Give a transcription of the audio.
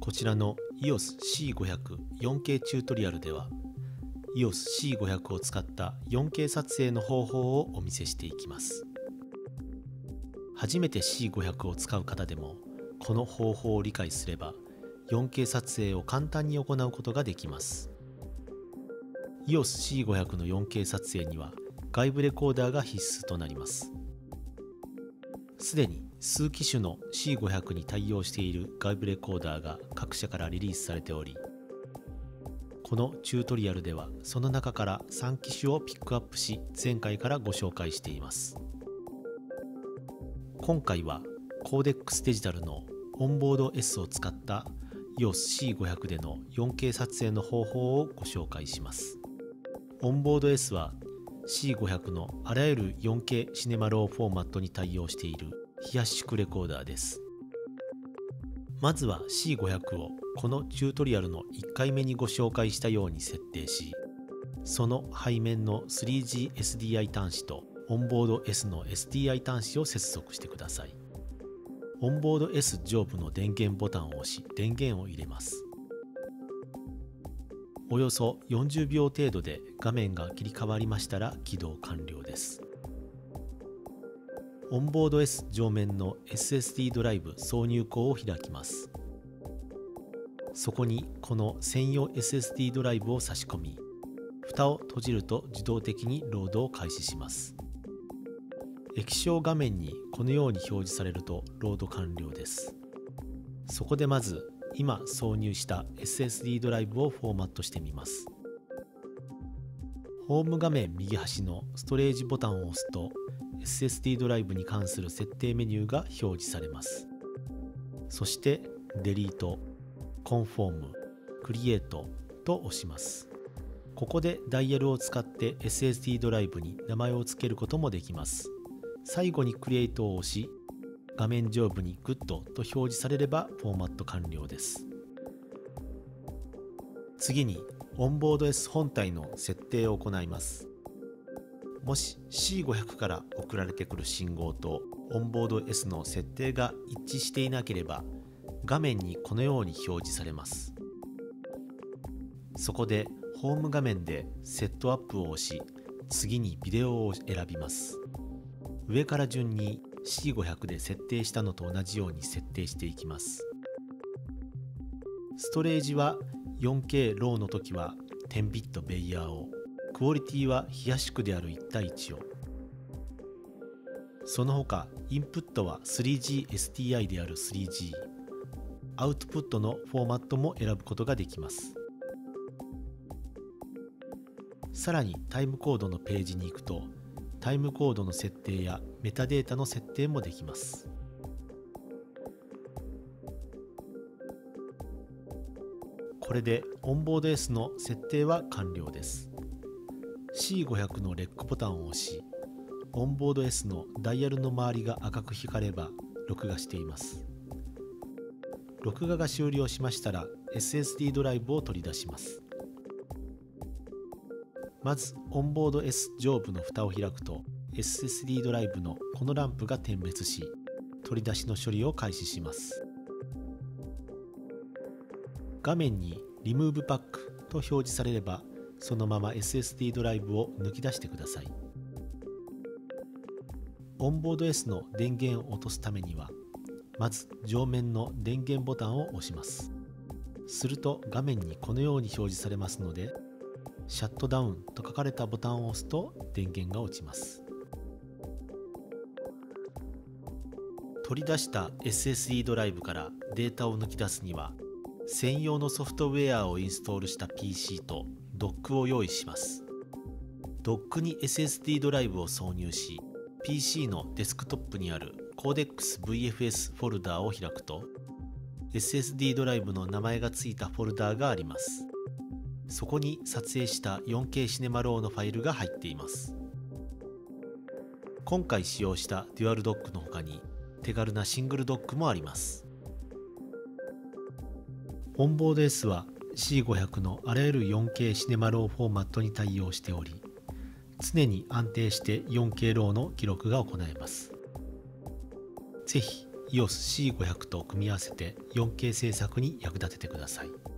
こちらの EOS C500-4K チュートリアルでは EOS C500 を使った 4K 撮影の方法をお見せしていきます。初めて C500 を使う方でもこの方法を理解すれば 4K 撮影を簡単に行うことができます。EOS C500 の 4K 撮影には外部レコーダーが必須となります。すでに数機種の C500 に対応している外部レコーダーが各社からリリースされておりこのチュートリアルではその中から3機種をピックアップし前回からご紹介しています。今回はコーデックスデジタルのオンボード S を使った EOS C500 での 4K 撮影の方法をご紹介します。オンボード S は C500 のあらゆる 4K シネマローフォーマットに対応している冷やし縮レコーダーです。まずは C500 をこのチュートリアルの1回目にご紹介したように設定しその背面の 3G SDI 端子とオンボード S の SDI 端子を接続してください。オンボード S 上部の電源ボタンを押し電源を入れます。およそ40秒程度で画面が切り替わりましたら起動完了です。オンボード S 上面の SSD ドライブ挿入口を開きます。そこにこの専用 SSD ドライブを差し込み蓋を閉じると自動的にロードを開始します。液晶画面にこのように表示されるとロード完了です。そこでまず今挿入した SSD ドライブをフォーマットしてみます。ホーム画面右端のストレージボタンを押すと SSD ドライブに関する設定メニューが表示されます。そしてデリート、コンフォーム、クリエイトと押します。ここでダイヤルを使って SSD ドライブに名前を付けることもできます。最後に Create を押し画面上部に Good と表示されればフォーマット完了です。次にオンボード S 本体の設定を行います。もし C500 から送られてくる信号とオンボード S の設定が一致していなければ画面にこのように表示されます。そこでホーム画面で Setup を押し次にビデオを選びます。上から順に C500 で設定したのと同じように設定していきます。ストレージは 4K ローの時は10ビットベイヤーを。クオリティは冷やし区である1対1を。その他インプットは 3GSTI である 3G アウトプットのフォーマットも選ぶことができます。さらにタイムコードのページに行くとタイムコードの設定やメタデータの設定もできます。これでオンボード S の設定は完了です。C500 のレックボタンを押しオンボード S のダイヤルの周りが赤く光れば録画しています。録画が終了しましたら SSD ドライブを取り出します。まずオンボード S 上部の蓋を開くと SSD ドライブのこのランプが点滅し取り出しの処理を開始します。画面にリムーブパックと表示されればそのまま SSD ドライブを抜き出してください。オンボード S の電源を落とすためにはまず上面の電源ボタンを押します。すると画面にこのように表示されますのでシャットダウンと書かれたボタンを押すと電源が落ちます。取り出した SSD ドライブからデータを抜き出すには専用のソフトウェアをインストールした PC とドックを用意します。ドックに SSD ドライブを挿入し PC のデスクトップにある CODEXVFS フォルダーを開くと SSD ドライブの名前が付いたフォルダーがあります。そこに撮影した 4K シネマローのファイルが入っています。今回使用した Dual Dock の他に手軽な Single Dock もあります。 Onboard S は C500 のあらゆる 4K シネマローフォーマットに対応しており常に安定して 4K ローの記録が行えます是非 EOSC500 と組み合わせて 4K 制作に役立ててください。